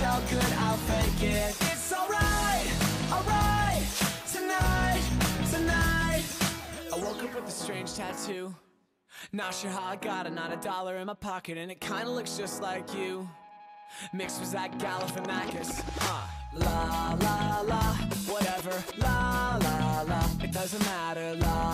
how good I'll fake it. It's alright, alright. Tonight, tonight. I woke up with a strange tattoo. Not sure how I got it, not a dollar in my pocket, and it kinda looks just like you. Mixed with that Galifianakis. La la la, whatever. La la la, it doesn't matter. La